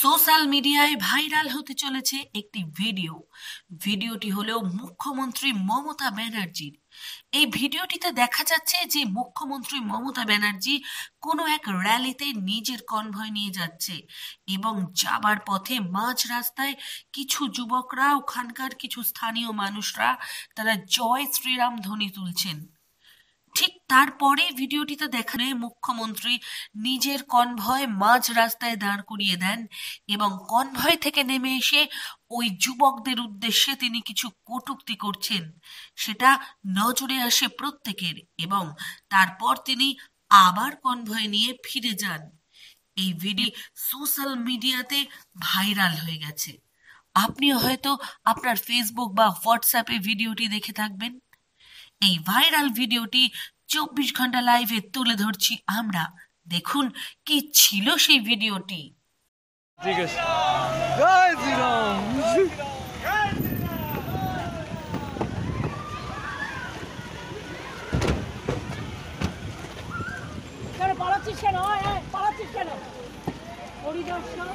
Social মিডিয়ায় viral হতে চলেছে একটি ভিডিও। ভিডিওটি হলো মুখ্যমন্ত্রী মমতা ব্যানার্জির। এই ভিডিওটিতে দেখা যাচ্ছে যে মুখ্যমন্ত্রী মমতা ব্যানার্জি কোনো এক র্যালিতে নিজের কনভয় নিয়ে যাচ্ছে এবং যাবার পথে মাঝ রাস্তায় কিছু যুবকরা, ওখানকার কিছু স্থানীয় মানুষরা, তারা জয় শ্রীরাম ধ্বনি তুলছেন। তারপরে ভিডিওটিতে দেখানে মুখ্যমন্ত্রী নিজের কনভয় মাঝ রাস্তায় দাঁড় করিয়ে দেন এবং কনভয় থেকে নেমে এসে ওই যুবকদের উদ্দেশ্যে তিনি কিছু কটুক্তি করছেন। সেটা নজরে আসে প্রত্যেকের এবং তারপর তিনি আবার কনভয় নিয়ে ফিরে যান। এই ভিডিও সোশ্যাল মিডিয়াতে ভাইরাল হয়ে গেছে। আপনিও হয়তো আপনার ফেসবুক বা হোয়াটসঅ্যাপে ভিডিওটি দেখে থাকবেন। এই ভাইরাল ভিডিওটি চব্বিশ ঘণ্টা লাইভে তুলে ধরছি আমরা। দেখুন কি ছিল সেই ভিডিওটি ঠিক আছে। পালাচ্ছিস কেন? পালাচ্ছিস কেন? পরিদর্শন।